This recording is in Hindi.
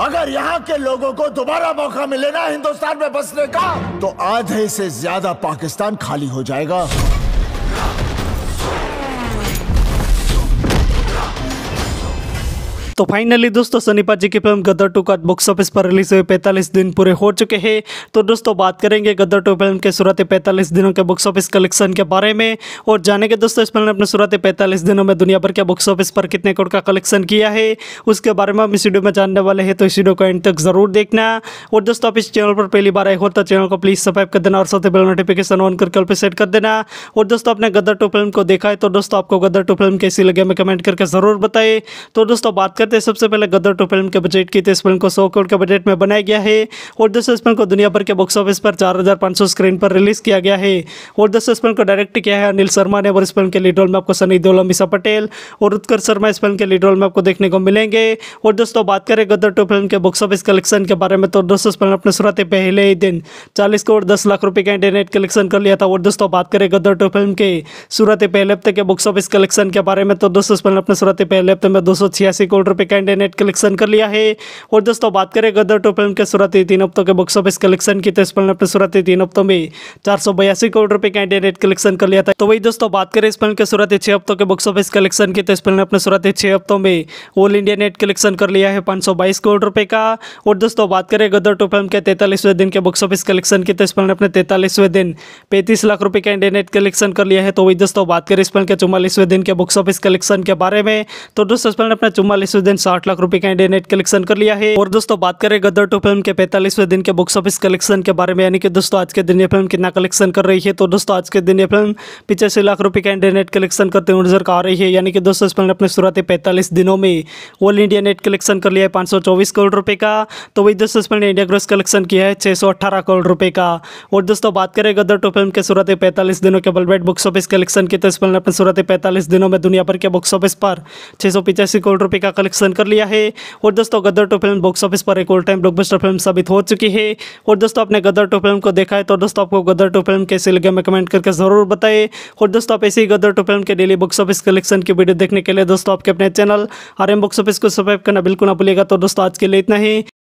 अगर यहाँ के लोगों को दोबारा मौका मिले ना हिंदुस्तान में बसने का तो आधे से ज़्यादा पाकिस्तान खाली हो जाएगा। तो फाइनली दोस्तों सनीपा जी की फ़िल्म गदर टू का बॉक्स ऑफ़िस पर रिलीज़ हुए 45 दिन पूरे हो चुके हैं। तो दोस्तों बात करेंगे गदर टू फ़िल्म के शुरुआती 45 दिनों के बॉक्स ऑफ़िस कलेक्शन के बारे में। और जानेंगे दोस्तों इस फ़िल्म ने अपने शुरुआती 45 दिनों में दुनिया भर के बॉक्स ऑफ़िस पर कितने करोड़ का कलेक्शन किया है। उसके बारे में हम इस वीडियो में जानने वाले हैं तो इस वीडियो को एंड तक ज़रूर देखना। और दोस्तों आप इस चैनल पर पहली बार आए हो तो चैनल को प्लीज़ सब्सक्राइब कर देना और साथ ही बेल नोटिफिकेशन ऑन करके ऑल पे सेट कर देना। और दोस्तों आपने गदर टू फ़िल्म को देखा है तो दोस्तों आपको गदर टू फ़िल्म कैसी लगे हमें कमेंट करके ज़रूर बताए। तो दोस्तों बात करते हैं। सबसे पहले गदर टू फ़िल्म के बजट की इस फ़िल्म को सौ करोड़ के बजट में बनाया गया है और दोस्तों इस फ़िल्म को दुनिया भर के बॉक्स ऑफ़िस पर चार हज़ार पाँच सौ स्क्रीन पर रिलीज़ किया गया है। और दोस्तों इस फ़िल्म को डायरेक्ट किया है अनिल शर्मा ने और इस फ़िल्म के लीड रोल में आपको सनी देओल, अमीषा पटेल और उत्कर्ष शर्मा इस फ़िल्म के लीड रोल में आपको देखने को मिलेंगे। और दोस्तों, बात करें गदर टू फ़िल्म के बॉक्स ऑफ़िस कलेक्शन के बारे में तो दोस्तों, इस फ़िल्म अपने शुरुआती पहले ही दिन चालीस करोड़ दस लाख रुपए का इंटरनेट कलेक्शन कर लिया था। और दोस्तों, बात करें गदर टू फ़िल्म के शुरुआती पहले हफ़्ते के बॉक्स ऑफ़िस कलेक्शन के बारे में तो दोस्तों, इस फ़िल्म अपने शुरुआती पहले हफ़्ते में दो सौ छियासी करोड़ रुपए का इंटरनेट कलेक्शन कर लिया है। और दोस्तों, बात करें गदर टू फ़िल्म के शुरुआती तीन हफ्तों के बॉक्स ऑफ़िस कलेक्शन की तो इस फ़िल्म ने अपने शुरुआती तीन हफ्तों में चार करोड़ रुपए का इंटरनेट कलेक्शन कर लिया था। तो वही दोस्तों, बात करें इस फ़िल्म के शुरुआती छह हफ्तों के बॉक्स ऑफ़िस कलेक्शन की तो इस फ़िल्म ने अपने शुरुआती छह हफ्तों में ऑल इंडिया नेट कलेक्शन कर लिया है पाँच करोड़ रुपए का। और दोस्तों, बात करें गदर टू फ़िल्म के तैंतालीसवें दिन के बॉक्स ऑफ़िस कलेक्शन की तो इस फ़िल्म ने अपने तैंतालीसवें दिन पैंतीस लाख रुपए का इंटरनेट कलेक्शन कर लिया है। तो वही दोस्तों, बात करें इस फ़िल्म के चौवालीसवें दिन के बॉक्स ऑफ़िस कलेक्शन के बारे में। तो दोस्तों, इस फ़िल्म ने अपने चौवालीसवें दिन साठ लाख रुपए का इंटरनेट कलेक्शन कर लिया है। और दोस्तों, बात करें गदर टू फ़िल्म के पैंतालीसवें दिन के बॉक्स ऑफ़िस कलेक्शन के बारे में, यानी कि दोस्तों, आज के दिन ये फ़िल्म कितना कलेक्शन कर रही है। तो दोस्तों, आज के दिन ये फ़िल्म पिचासी लाख रुपए का इंटरनेट कलेक्शन करते हुए नज़र आ रही है। यानी कि दोस्तों, इस फ़िल्म ने अपने शुरुआती पैंतालीस दिनों में ऑल इंडिया नेट कलेक्शन कर लिया है, पाँच करोड़ रुपए का। तो वही दोस्तों, इस फ़िल्म ने इंडिया ग्रोस कलेक्शन किया है छः करोड़ रुपए का। और दोस्तों, बात करें गदर टू फ़िल्म के शुरुआती पैंतालीस दिनों के बलबेट बॉक्स ऑफ़िस कलेक्शन की तो इस फ़िल्म ने अपने शुरुआती पैंतालीस दिनों में दुनिया भर के बॉक्स ऑफ़िस पर छः करोड़ रुपए का कलेक्शन कर लिया है। और दोस्तों, Gadar two film box office पर एक ऑल टाइम ब्लॉकबस्टर फ़िल्म साबित हो चुकी है। और दोस्तों, आपने गदर टू फ़िल्म को देखा है तो दोस्तों, आपको गदर टू फ़िल्म कैसे लगे हमें कमेंट करके ज़रूर बताए। और दोस्तों, आप ऐसे ही गदर टू फ़िल्म के डेली बॉक्स ऑफ़िस कलेक्शन की वीडियो देखने के लिए दोस्तों, आपके अपने channel R M box office को सब्सक्राइब करना बिल्कुल ना भूलिएगा। तो दोस्तों, आज के लिए इतना ही।